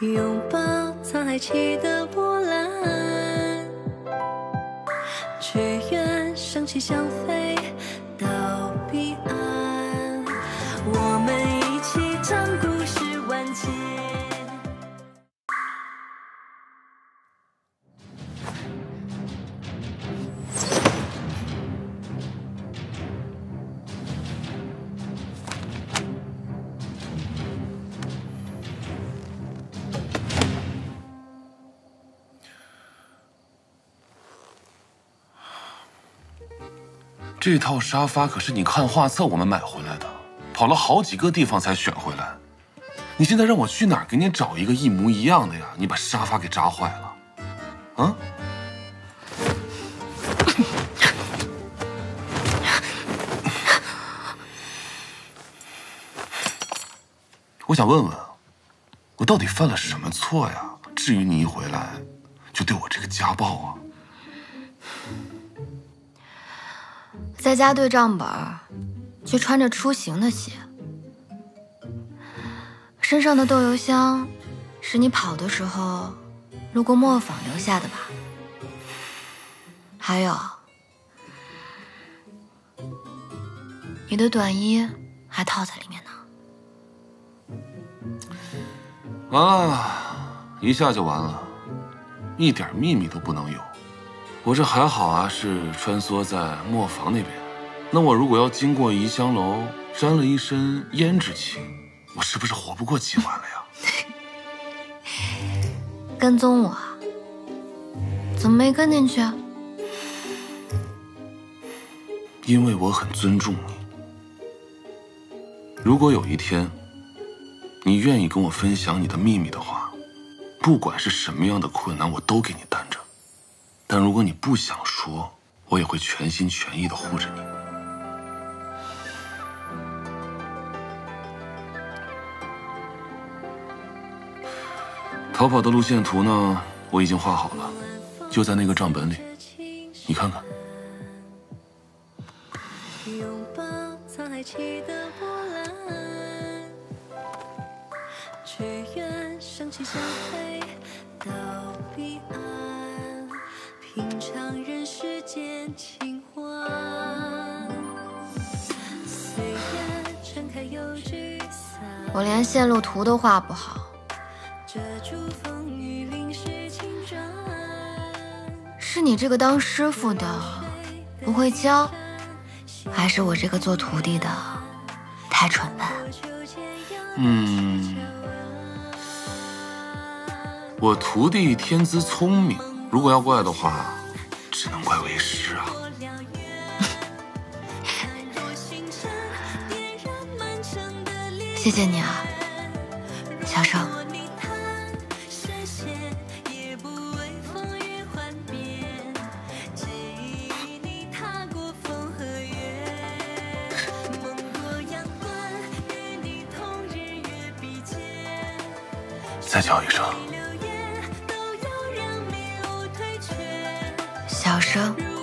拥抱藏爱起的波澜，只愿升起，想飞到。这套沙发可是你看画册我们买回来的，跑了好几个地方才选回来。你现在让我去哪儿给你找一个一模一样的呀？你把沙发给扎坏了，啊？我想问问，我到底犯了什么错呀？至于你一回来就对我这个家暴啊？在家对账本，却穿着出行的鞋，身上的豆油香是你跑的时候路过磨坊留下的吧？还有，你的短衣还套在里面呢。完了，一下就完了，一点秘密都不能有。我这还好啊，是穿梭在磨坊那边。那我如果要经过怡香楼，沾了一身胭脂气，我是不是活不过今晚了呀？跟踪我？怎么没跟进去？啊因为我很尊重你。如果有一天，你愿意跟我分享你的秘密的话，不管是什么样的困难，我都给你担着。但如果你不想说，我也会全心全意的护着你。逃跑的路线图呢，我已经画好了，就在那个账本里，你看看。只愿相栖相飞到彼岸，品尝人世间情欢。岁月盛开又聚散，我连线路图都画不好。是你这个当师傅的不会教，还是我这个做徒弟的太蠢笨？嗯，我徒弟天资聪明，如果要怪的话，只能怪为师啊。谢谢你啊，小生。再叫一声，生。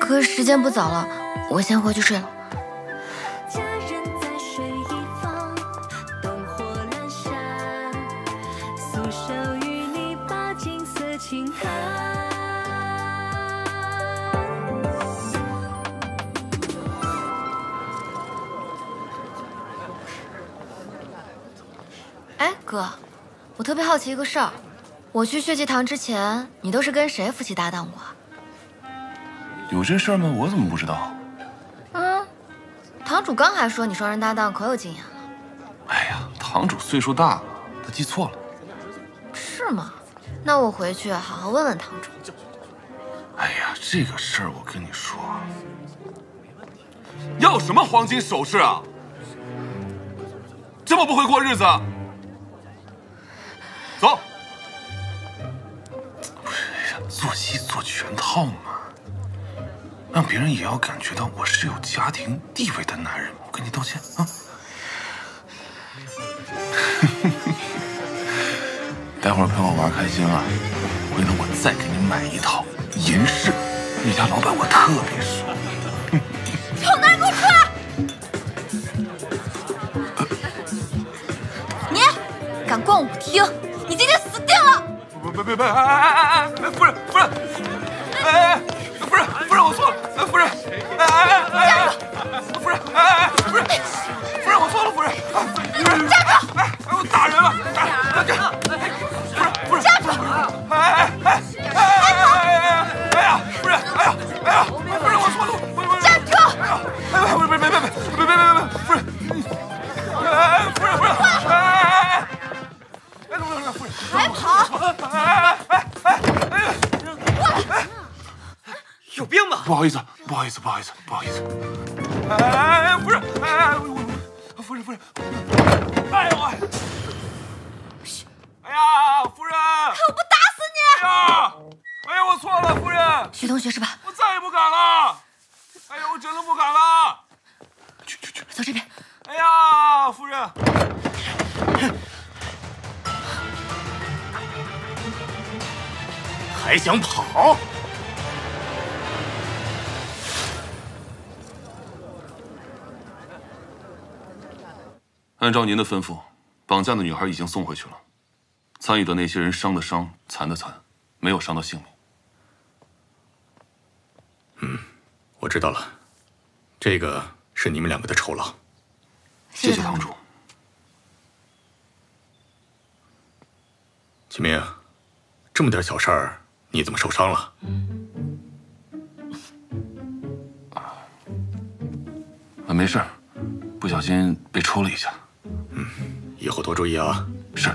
可时间不早了，我先回去睡了。哎，哥，我特别好奇一个事儿，我去血祭堂之前，你都是跟谁夫妻搭档过啊？有这事儿吗？我怎么不知道？嗯，堂主刚还说你双人搭档可有经验了，哎呀，堂主岁数大了，他记错了。是吗？那我回去好好问问堂主。哎呀，这个事儿我跟你说，要什么黄金首饰啊？这么不会过日子？走。不是做戏做全套嘛，让别人也要感觉到我是有家庭地位的男人。我跟你道歉啊！待会儿陪我玩开心了，回头我再给你买一套银饰。那家老板我特别熟。臭男人，给我出来！你敢逛舞厅，你今天死定了！别别别别！哎哎哎哎！夫人夫人！哎哎！夫人，我错了！夫人！哎哎哎哎！夫人！哎哎哎夫人！夫人，我错了，夫人！站住！不好意思，不好意思，不好意思，不好意思。哎哎哎，夫人，哎哎，我我，夫人夫人，哎呦我，哎呀，夫人，我不打死你！哎呀，哎呀，我错了，夫人，徐同学是吧？我再也不敢了。哎呀，我真的不敢了。去去去，走这边。哎呀，夫人，还想跑？按照您的吩咐，绑架的女孩已经送回去了。参与的那些人伤的伤，残的残，没有伤到性命。嗯我知道了，这个是你们两个的酬劳。谢谢堂主。秦明，这么点小事儿，你怎么受伤了？啊，没事儿，不小心被抽了一下。以后多注意啊。是。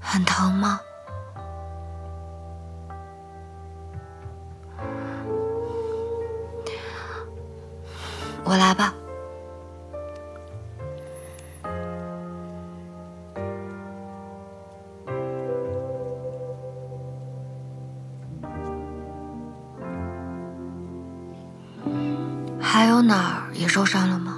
很疼吗？我来吧。还有哪儿也受伤了吗？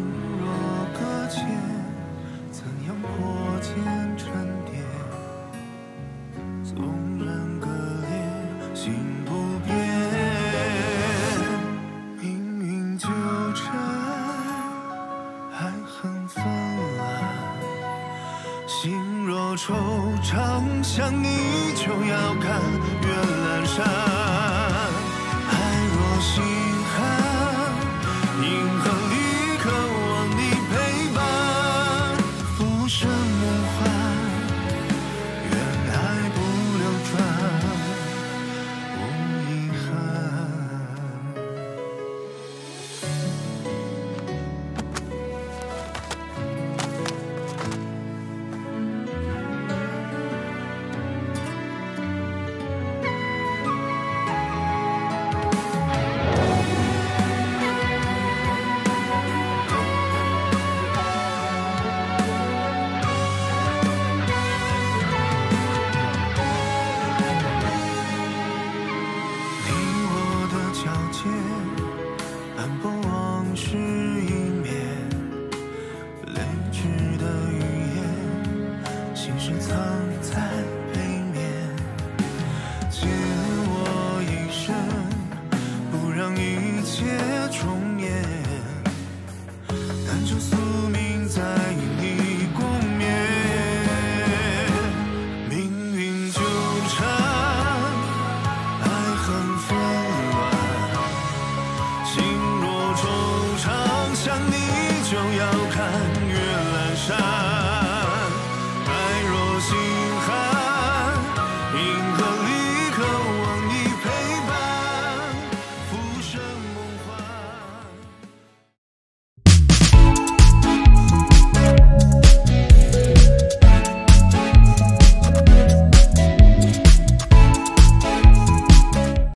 爱恨纷乱，心若惆怅，想你就要看远阑珊，爱若心。